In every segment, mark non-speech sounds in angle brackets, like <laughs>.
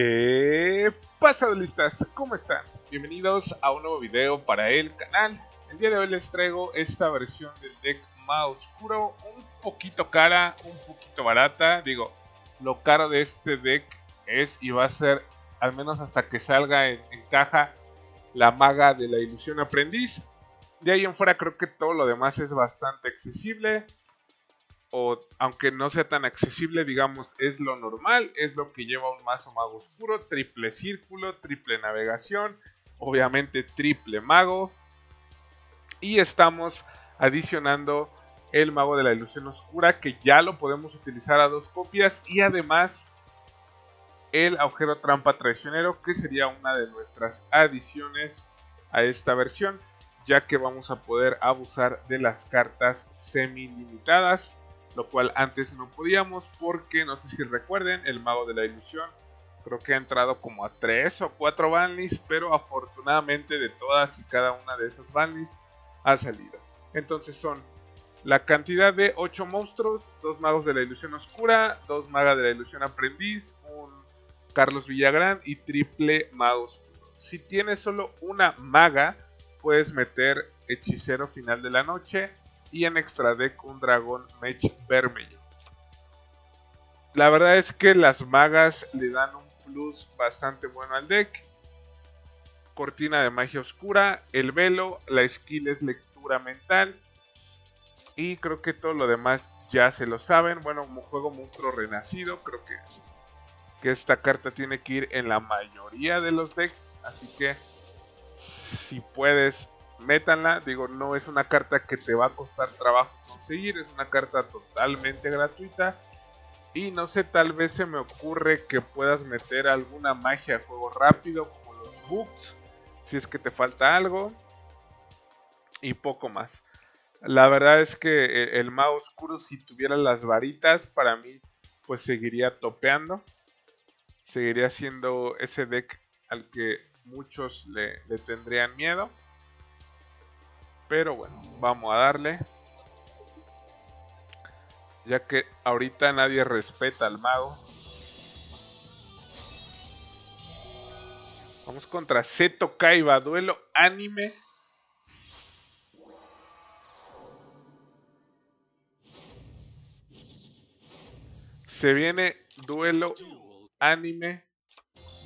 ¿Qué pasa, listas? ¿Cómo están? Bienvenidos a un nuevo video para el canal. El día de hoy les traigo esta versión del deck más oscuro, un poquito cara, un poquito barata. Digo, lo caro de este deck es y va a ser, al menos hasta que salga en, en caja, la maga de la ilusión aprendiz. De ahí en fuera creo que todo lo demás es bastante accesible aunque no sea tan accesible, digamos, es lo normal, es lo que lleva un mazo mago oscuro, triple círculo, triple navegación, obviamente triple mago. Y estamos adicionando el mago de la ilusión oscura, que ya lo podemos utilizar a dos copias, y además el agujero trampa traicionero, que sería una de nuestras adiciones a esta versión, ya que vamos a poder abusar de las cartas semi limitadas lo cual antes no podíamos porque no sé si recuerden, el mago de la ilusión creo que ha entrado como a 3 o 4 banlists, pero afortunadamente de todas y cada una de esas banlists ha salido. Entonces son la cantidad de 8 monstruos, 2 magos de la ilusión oscura, 2 magas de la ilusión aprendiz, un Carlos Villagrán y triple mago oscuro. Si tienes solo una maga, puedes meter hechicero final de la noche, y en extra deck un dragón mech vermelho. La verdad es que las magas le dan un plus bastante bueno al deck. Cortina de magia oscura, el velo, la skill es lectura mental. Y creo que todo lo demás ya se lo saben. Bueno, como juego monstruo renacido, creo que, que esta carta tiene que ir en la mayoría de los decks. Así que si puedes métanla. Digo, no es una carta que te va a costar trabajo conseguir, es una carta totalmente gratuita. Y no sé, tal vez se me ocurre que puedas meter alguna magia a juego rápido, como los bugs, si es que te falta algo. Y poco más. La verdad es que e, el mago oscuro, si tuviera las varitas, para mí, pues seguiría topeando. Seguiría siendo ese deck al que muchos le, le tendrían miedo. Pero bueno, vamos a darle. Ya que ahorita nadie respeta al mago. Vamos contra Seto Kaiba, duelo anime. Se viene duelo anime,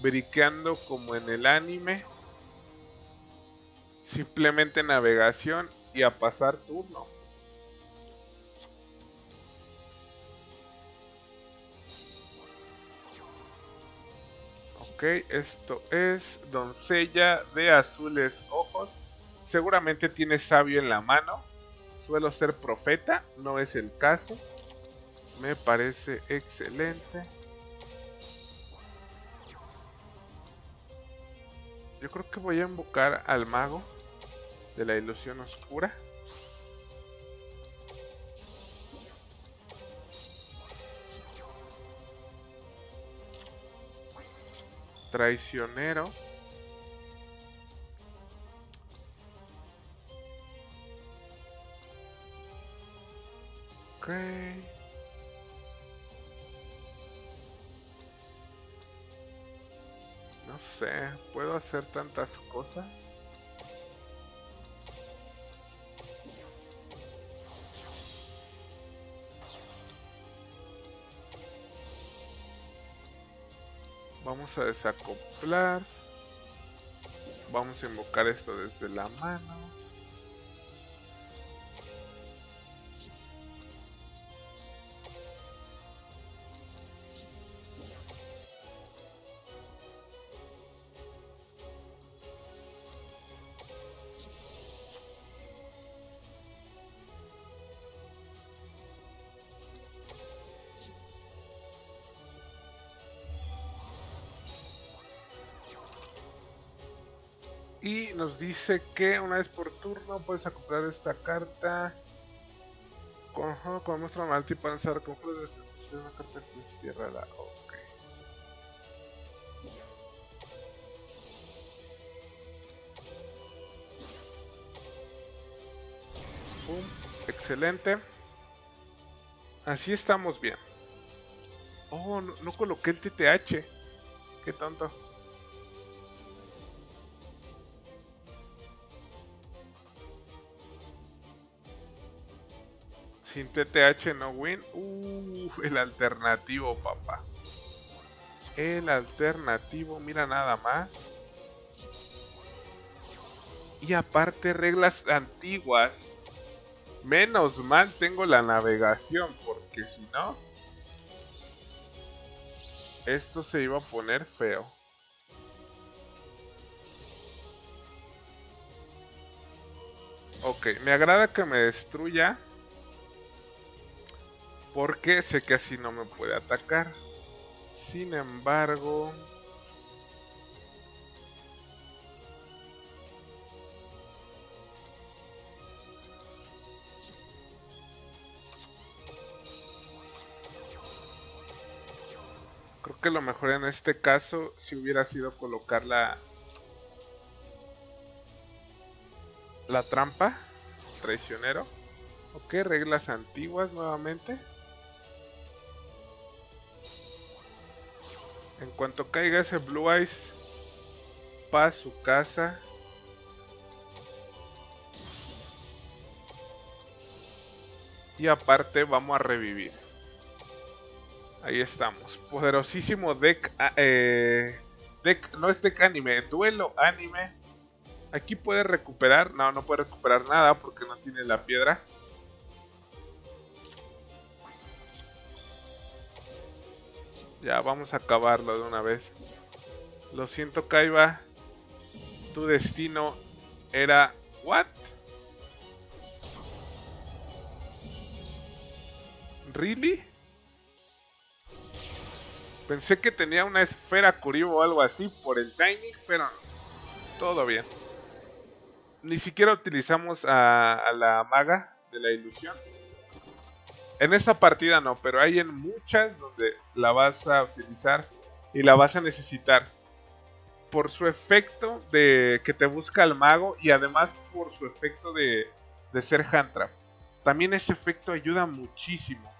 briqueando como en el anime. Simplemente navegación y a pasar turno. Ok, esto es doncella de azules ojos. Seguramente tiene sabio en la mano. Suelo ser profeta, no es el caso. Me parece excelente. Yo creo que voy a invocar al mago de la ilusión oscura. Traicionero. No sé, ¿puedo hacer tantas cosas? Vamos a desacoplar. Vamos a invocar esto desde la mano. Y nos dice que una vez por turno puedes acoplar esta carta. Con, con muestra mal tipo lanzar conjuro de una carta que cierra la. Ok. Excelente. Así estamos bien. Oh, no, no coloqué el TTH. Qué tonto. Sin TTH no win. Uh, el alternativo, papá. El alternativo, mira nada más. Y aparte reglas antiguas. Menos mal tengo la navegación, porque si no... Esto se iba a poner feo. Ok, me agrada que me destruya. Porque sé que así no me puede atacar. Sin embargo... Creo que lo mejor en este caso si hubiera sido colocar la, la trampa traicionero. Ok, reglas antiguas nuevamente. Cuanto caiga ese Blue Eyes, para su casa. Y aparte vamos a revivir. Ahí estamos. Poderosísimo deck. Ah, eh, deck no es deck anime, duelo anime. Aquí puede recuperar. No, no puede recuperar nada porque no tiene la piedra. Ya, vamos a acabarlo de una vez. Lo siento, Kaiba. Tu destino era... ¿What? ¿Really? Pensé que tenía una esfera Kuribo o algo así por el timing, pero todo bien. Ni siquiera utilizamos a, a la maga de la ilusión. En esta partida no, pero hay en muchas donde la vas a utilizar y la vas a necesitar. Por su efecto de que te busca el mago y además por su efecto de, ser Hantrap. También ese efecto ayuda muchísimo.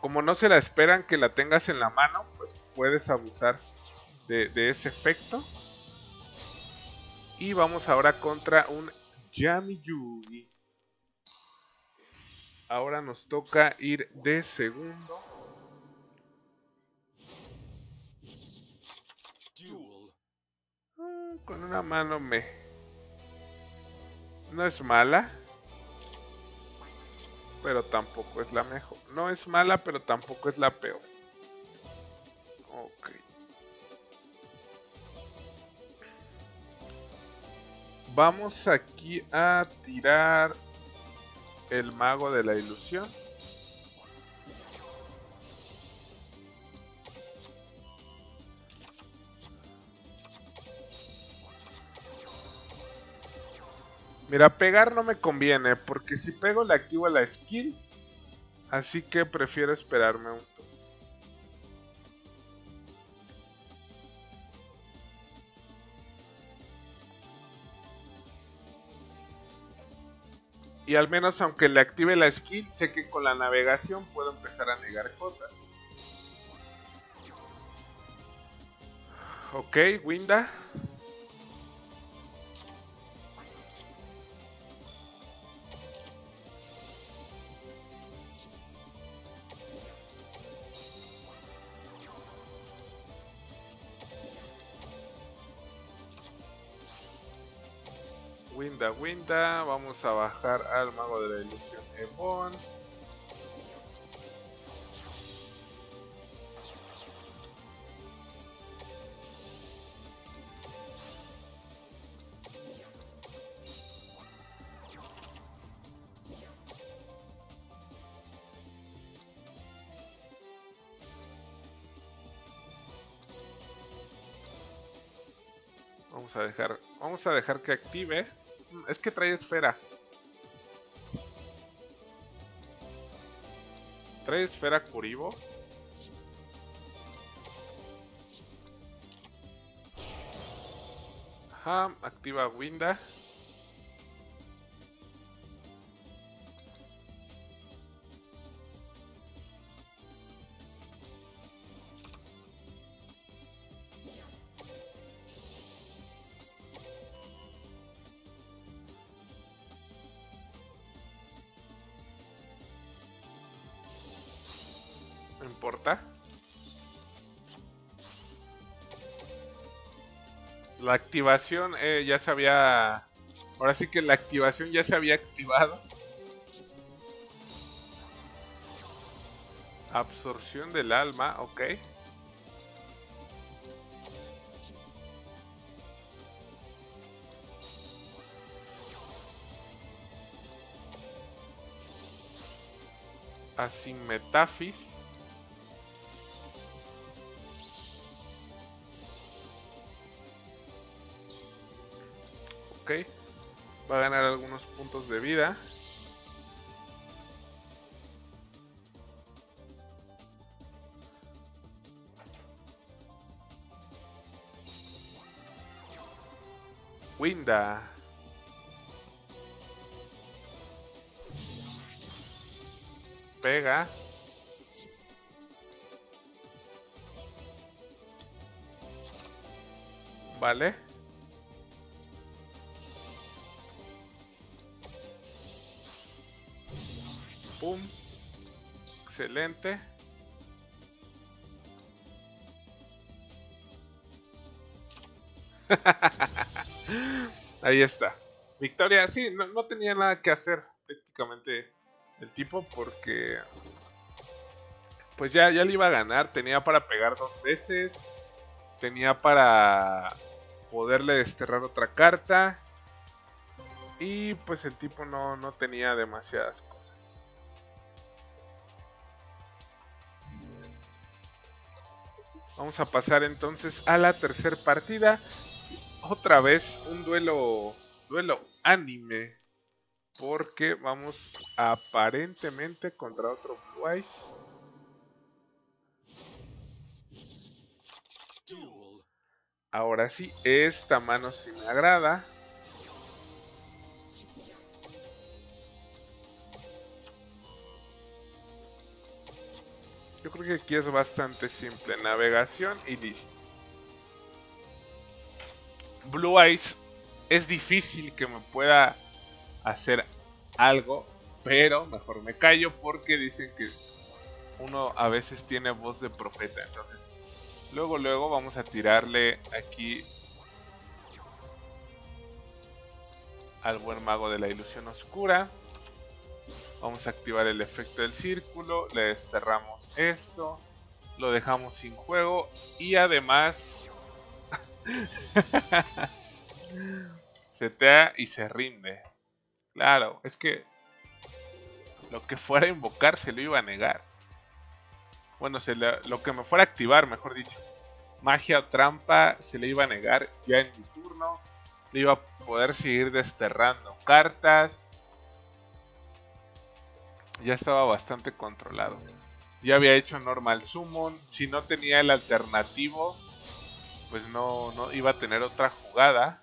Como no se la esperan que la tengas en la mano, pues puedes abusar de, de ese efecto. Y vamos ahora contra un Yami Yugi. Ahora nos toca ir de segundo. Mm, con una mano me... No es mala. Pero tampoco es la mejor. No es mala, pero tampoco es la peor. Ok. Vamos aquí a tirar el mago de la ilusión. Mira, pegar no me conviene, porque si pego le activo la skill. Así que prefiero esperarme un Y al menos aunque le active la skill, sé que con la navegación puedo empezar a negar cosas. Ok, Winda. Winda. Vamos a bajar al mago de la ilusión Ebon. Vamos a dejar, vamos a dejar que active. Es que trae esfera. Trae esfera Kuribo. Ajá, activa Winda. La activación eh, ya se había... Ahora sí que la activación ya se había activado. Absorción del alma, ok. Asimetafis. Ok. Va a ganar algunos puntos de vida. Winda. Pega. Vale. Pum. Excelente. <laughs> Ahí está. Victoria, sí, no, tenía nada que hacer prácticamente el tipo porque pues ya, ya le iba a ganar. Tenía para pegar dos veces. Tenía para poderle desterrar otra carta. Y pues el tipo no, no tenía demasiadas Vamos a pasar entonces a la tercera partida otra vez un duelo, duelo anime. Porque vamos aparentemente contra otro Eyes. Ahora sí, esta mano sí me agrada. Yo creo que aquí es bastante simple. Navegación y listo. Blue Eyes es difícil que me pueda hacer algo, pero mejor me callo porque dicen que uno a veces tiene voz de profeta. Entonces, luego, luego vamos a tirarle aquí al buen mago de la ilusión oscura. Vamos a activar el efecto del círculo, le desterramos esto, lo dejamos sin juego y además <laughs> Setea y se rinde. Claro, es que lo que fuera a invocar se lo iba a negar. Bueno, se lo que me fuera a activar, mejor dicho. Magia o trampa se le iba a negar ya en mi turno. Le iba a poder seguir desterrando cartas. Ya estaba bastante controlado. Ya había hecho normal summon. Si no tenía el alternativo, pues no, no iba a tener otra jugada.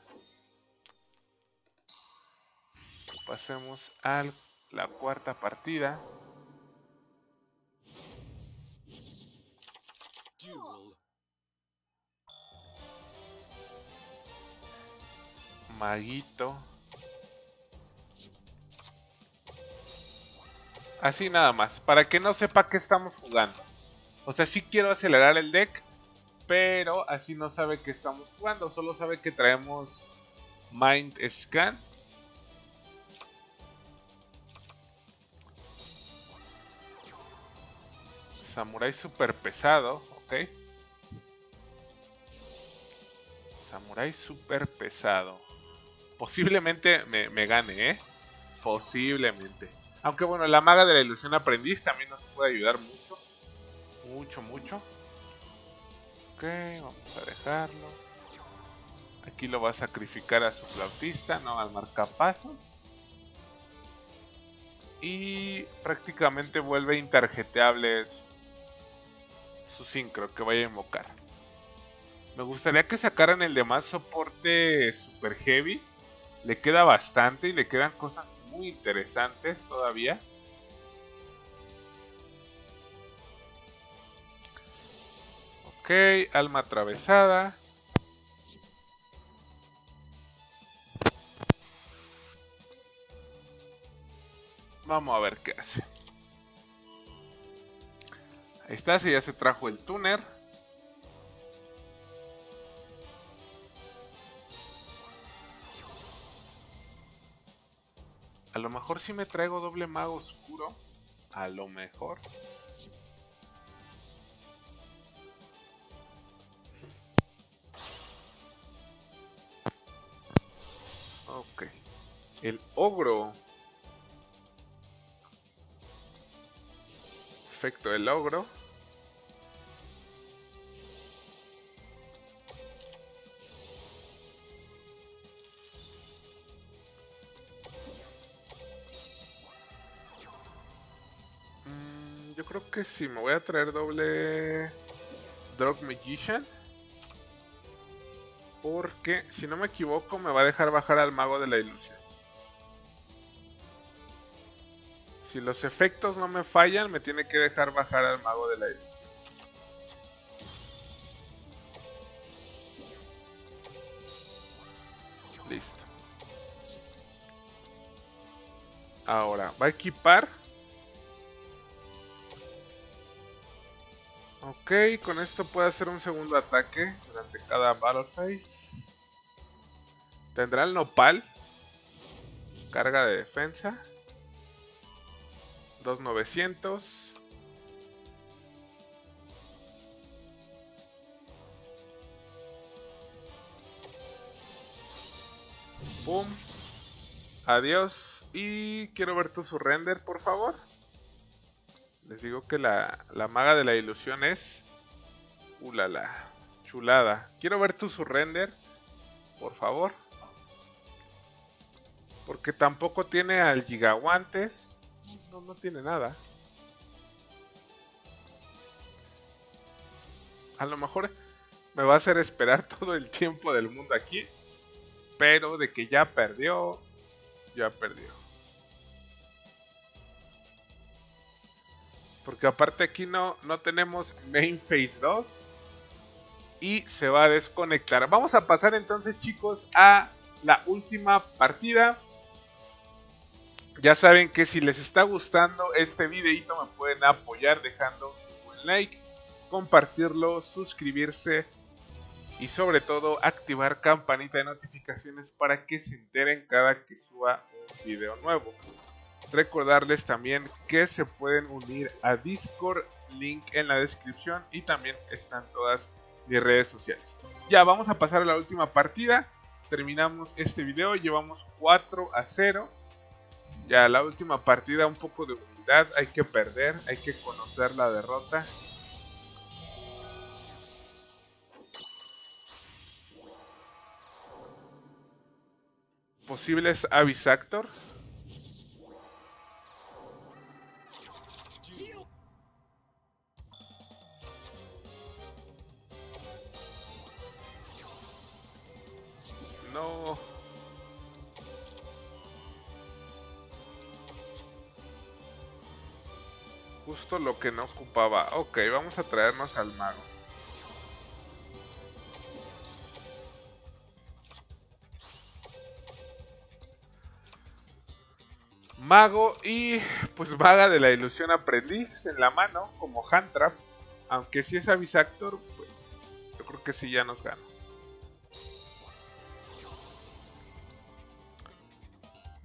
Pasemos a la cuarta partida. Maguito. Así nada más, para que no sepa que estamos jugando. O sea, si quiero acelerar el deck, pero así no sabe que estamos jugando, solo sabe que traemos Mind Scan. Samurai super pesado, ok. Samurai super pesado. Posiblemente me, me, gane, ¿eh? Posiblemente. Aunque bueno, la maga de la ilusión aprendiz también nos puede ayudar mucho. Mucho, mucho. Ok, vamos a dejarlo. Aquí lo va a sacrificar a su flautista, no al marcapasos. Y prácticamente vuelve intarjeteable su sincro que vaya a invocar. Me gustaría que sacaran el demás soporte super heavy. Le queda bastante y le quedan cosas muy interesantes todavía. Ok, alma atravesada. Vamos a ver qué hace. Ahí está, si ya se trajo el tuner. A lo mejor si me traigo doble mago oscuro. A lo mejor. Ok. El ogro. Efecto del ogro. Que sí, me voy a traer doble Drug Magician. Porque, si no me equivoco, me va a dejar bajar al mago de la ilusión. Si los efectos no me fallan, me tiene que dejar bajar al mago de la ilusión. Listo. Ahora, va a equipar. Ok, con esto puede hacer un segundo ataque durante cada Battle Phase. Tendrá el Nopal. Carga de defensa. 2900. Boom. Adiós. Y quiero ver tu surrender, por favor. Les digo que la, la maga de la ilusión es... Ulala. Chulada. Quiero ver tu surrender, por favor. Porque tampoco tiene al gigaguantes. No, no tiene nada. A lo mejor me va a hacer esperar <laughs> todo el tiempo del mundo aquí. Pero de que ya perdió, ya perdió. Porque aparte aquí no, no tenemos main phase 2. Y se va a desconectar. Vamos a pasar entonces chicos a la última partida. Ya saben que si les está gustando este videito me pueden apoyar dejando su buen like, compartirlo, suscribirse y sobre todo activar campanita de notificaciones para que se enteren cada que suba un video nuevo. Recordarles también que se pueden unir a Discord, link en la descripción y también están todas mis redes sociales. Ya vamos a pasar a la última partida. Terminamos este video, llevamos 4 a 0 ya la última partida, un poco de humildad, hay que perder, hay que conocer la derrota. Posibles Avisactor. No. Justo lo que no ocupaba. Ok, vamos a traernos al mago. Mago y pues vaga de la ilusión aprendiz en la mano como Handtrap. Aunque si es Avisactor, pues yo creo que sí ya nos gana.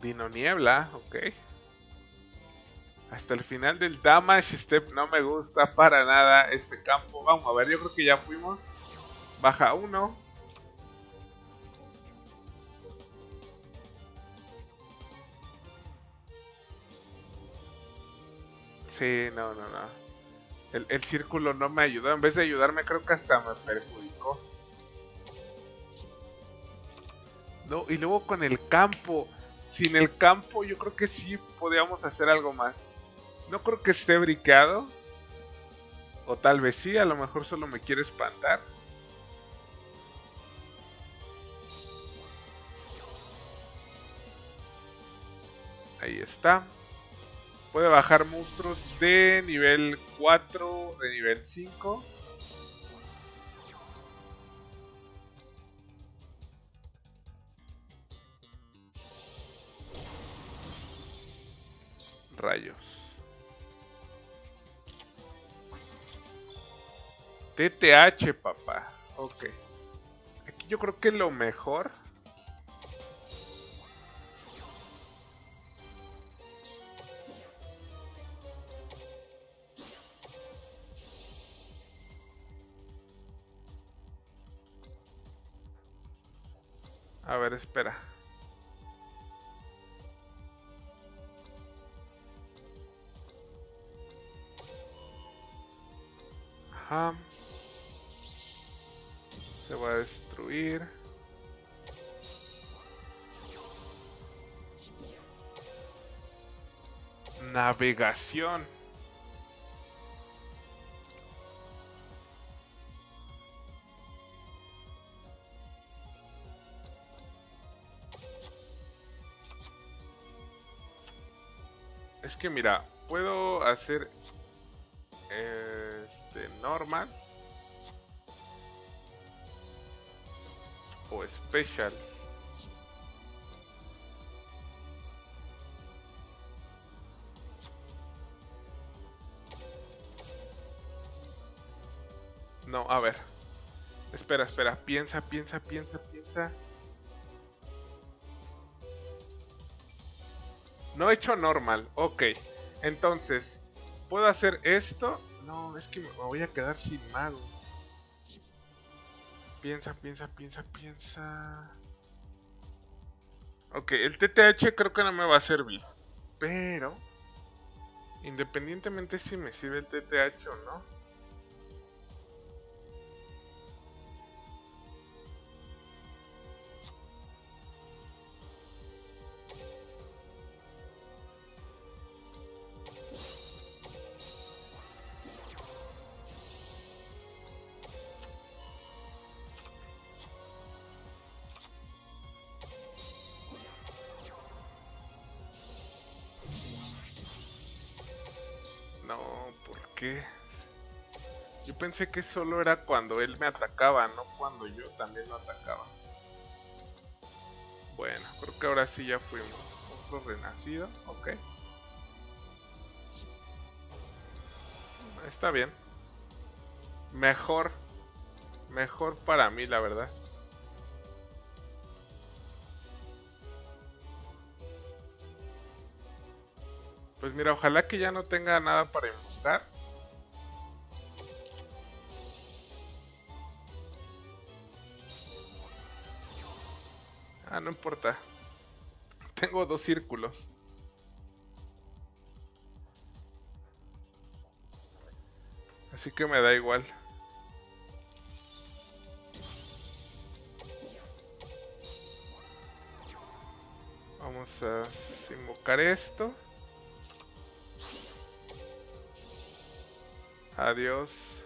Dino Niebla, ok. Hasta el final del Damage Step no me gusta para nada este campo. Vamos a ver, yo creo que ya fuimos. Baja 1. Sí, no, no, no. El, el, círculo no me ayudó. En vez de ayudarme, creo que hasta me perjudicó. No, y luego con el campo. Sin el campo, yo creo que sí podíamos hacer algo más. No creo que esté briqueado. O tal vez sí, a lo mejor solo me quiere espantar. Ahí está. Puede bajar monstruos de nivel 4, de nivel 5. Rayos. TTH, papá. Ok. Aquí yo creo que lo mejor... A ver, espera. Se va a destruir. Navegación. Es que mira, puedo hacer normal o special. No, a ver. Espera, espera. Piensa, piensa, piensa, piensa. No he hecho normal. Ok. Entonces, ¿puedo hacer esto? No, es que me voy a quedar sin mago. Piensa, piensa, piensa, piensa. Ok, el TTH creo que no me va a servir. Pero, independientemente si me sirve el TTH o no, No, ¿por qué? Yo pensé que solo era cuando él me atacaba, no cuando yo también lo atacaba. Bueno, creo que ahora sí ya fuimos. Otro renacido, ok. Está bien. Mejor. Mejor para mí, la verdad. Pues mira, ojalá que ya no tenga nada para invocar. Ah, no importa. Tengo dos círculos. Así que me da igual. Vamos a invocar esto. Adiós.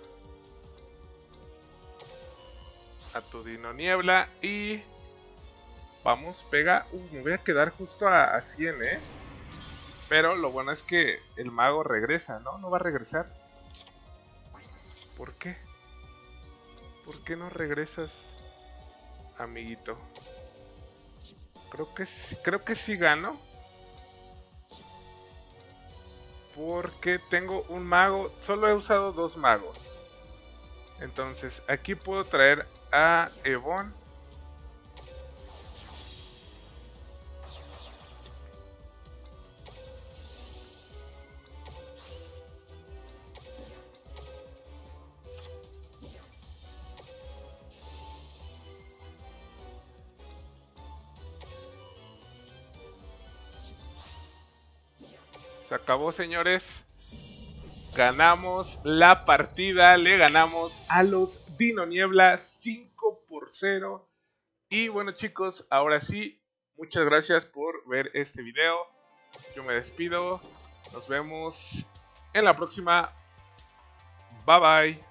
A tu Dino Niebla. Y. Vamos, pega. Uh, me voy a quedar justo a, 100, ¿eh? Pero lo bueno es que el mago regresa, ¿no? No va a regresar. ¿Por qué? ¿Por qué no regresas, amiguito? Creo que creo que sí gano. Porque tengo un mago, solo he usado dos magos. Entonces aquí puedo traer a Evon. Acabó, señores. Ganamos la partida. Le ganamos a los Dino Niebla 5 por 0. Y bueno, chicos, ahora sí, muchas gracias por ver este video. Yo me despido. Nos vemos en la próxima. Bye bye.